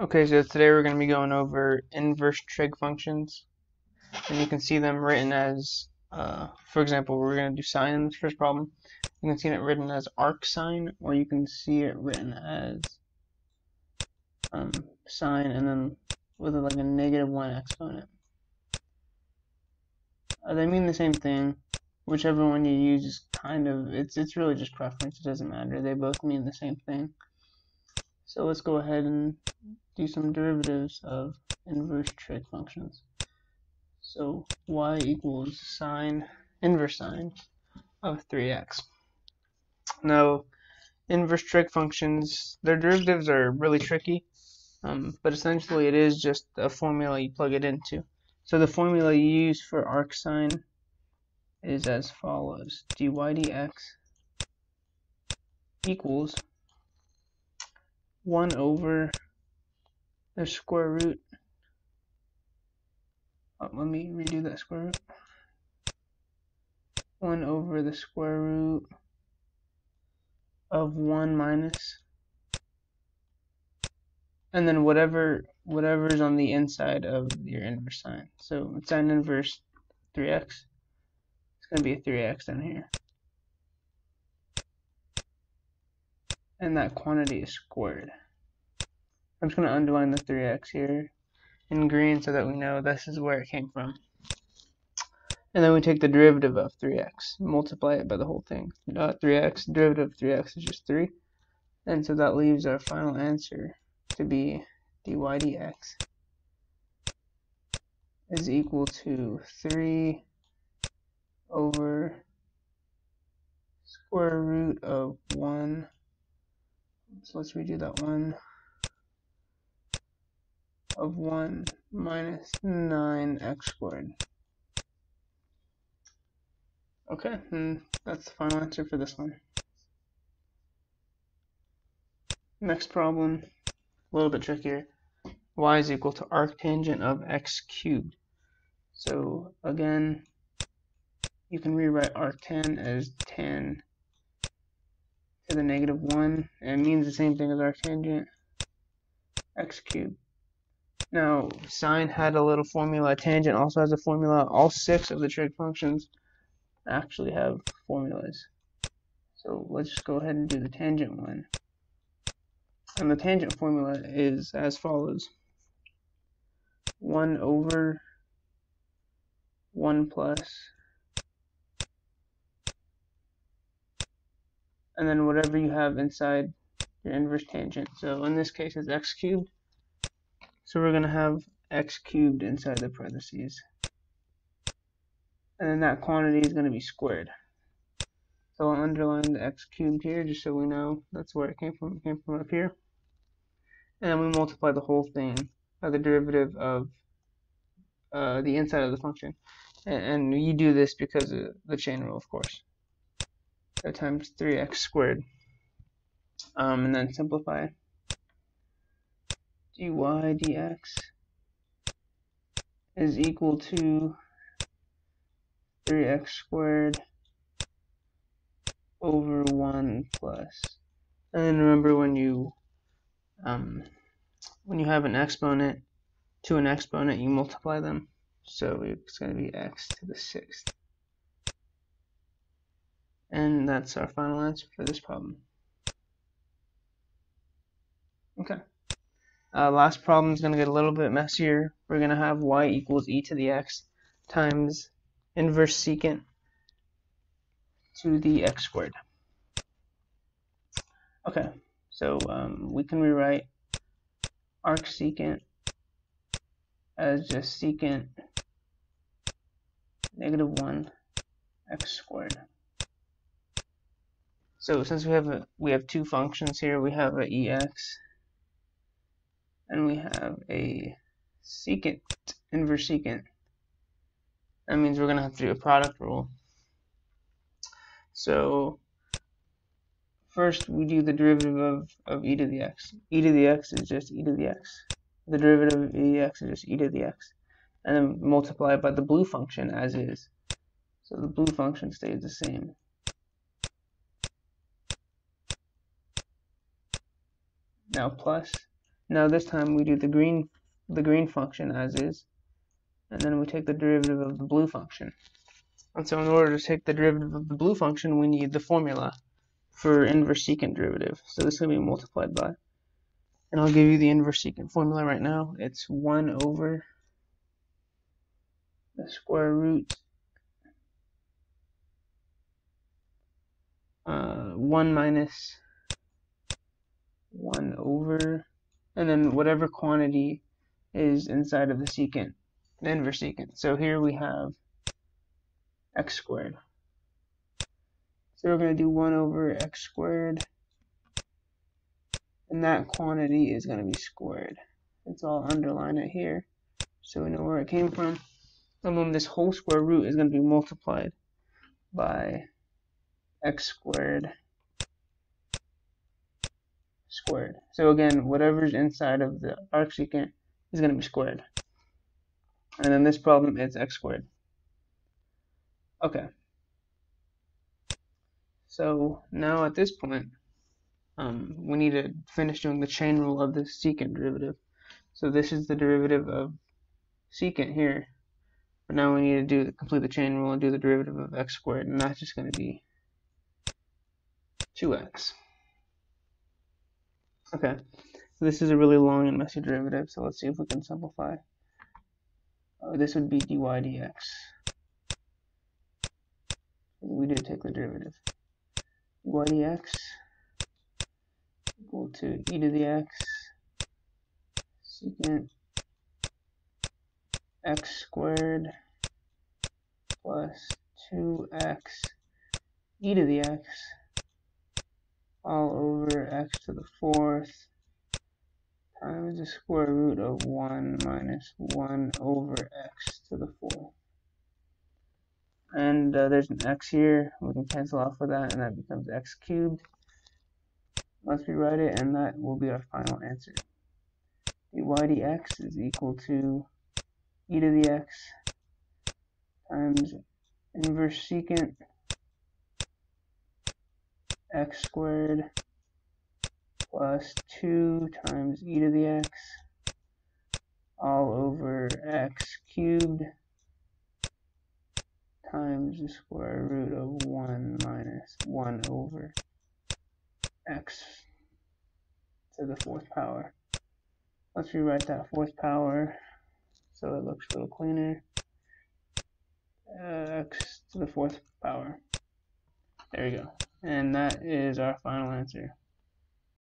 Okay, so today we're going to be going over inverse trig functions. And you can see them written as, uh, for example, we're going to do sine in this first problem. You can see it written as arc arcsine, or you can see it written as um, sine and then with like a negative 1 exponent. Uh, they mean the same thing. Whichever one you use is kind of, it's, it's really just preference, it doesn't matter. They both mean the same thing. So let's go ahead and do some derivatives of inverse trig functions. So y equals sine, inverse sine of 3x. Now, inverse trig functions, their derivatives are really tricky, um, but essentially it is just a formula you plug it into. So the formula you use for arcsine is as follows. dy dx equals 1 over the square root. Oh, let me redo that square root. 1 over the square root of 1 minus and then whatever whatever is on the inside of your inverse sine. So sine inverse 3x. It's going to be a 3x down here. And that quantity is squared. I'm just going to underline the 3x here in green so that we know this is where it came from. And then we take the derivative of 3x, multiply it by the whole thing. Uh, 3x, derivative of 3x is just 3. And so that leaves our final answer to be dy dx is equal to 3 over square root of 1. So let's redo that one of 1 minus 9x squared. Okay, and that's the final answer for this one. Next problem, a little bit trickier. y is equal to arctangent of x cubed. So again, you can rewrite arctan as tan to the negative 1. And it means the same thing as arctangent x cubed. Now, sine had a little formula. Tangent also has a formula. All six of the trig functions actually have formulas. So let's just go ahead and do the tangent one. And the tangent formula is as follows. 1 over 1 plus and then whatever you have inside your inverse tangent. So in this case it's x cubed so we're going to have x cubed inside the parentheses. And then that quantity is going to be squared. So I'll underline the x cubed here just so we know that's where it came from. It came from up here. And then we multiply the whole thing by the derivative of uh, the inside of the function. And, and, you do this because of the chain rule, of course. So times 3x squared. Um, and then simplify dy dx is equal to 3x squared over 1 plus. And then remember when you um, when you have an exponent to an exponent, you multiply them. So it's going to be x to the sixth. And that's our final answer for this problem. Okay. Uh, last problem is going to get a little bit messier. We're going to have y equals e to the x times inverse secant to the x squared. Okay, so um, we can rewrite arc secant as just secant negative 1 x squared. So since we have a, we have two functions here, we have a ex and we have a secant, inverse secant. That means we're going to have to do a product rule. So first we do the derivative of, of e to the x. e to the x is just e to the x. The derivative of e x is just e to the x. And then multiply by the blue function as is. So the blue function stays the same. Now plus Now this time we do the green the green function as is, and then we take the derivative of the blue function. And so in order to take the derivative of the blue function, we need the formula for inverse secant derivative. So this to be multiplied by. And I'll give you the inverse secant formula right now. It's 1 over the square root uh, 1 minus 1 over, and then whatever quantity is inside of the secant, the inverse secant. So here we have x squared. So we're going to do 1 over x squared, and that quantity is going to be squared. It's all underline it here, so we know where it came from. And then this whole square root is going to be multiplied by x squared squared. So again, whatever's inside of the arcsecant is going to be squared. And then this problem is x squared. Okay. So now at this point, um, we need to finish doing the chain rule of the secant derivative. So this is the derivative of secant here. But now we need to do the complete the chain rule and do the derivative of x squared, and that's just going to be 2x. Okay, so this is a really long and messy derivative, so let's see if we can simplify. Uh, this would be dy dx. We did take the derivative. dy dx equal to e to the x secant x squared plus 2x e to the x all over x to the fourth times the square root of 1 minus 1 over x to the fourth. And uh, there's an x here, we can cancel off with that, and that becomes x cubed. Let's rewrite it, and that will be our final answer. dy dx is equal to e to the x times inverse secant x squared plus 2 times e to the x all over x cubed times the square root of 1 minus 1 over x to the fourth power. Let's rewrite that fourth power so it looks a little cleaner. Uh, x to the fourth power. There we go. And that is our final answer.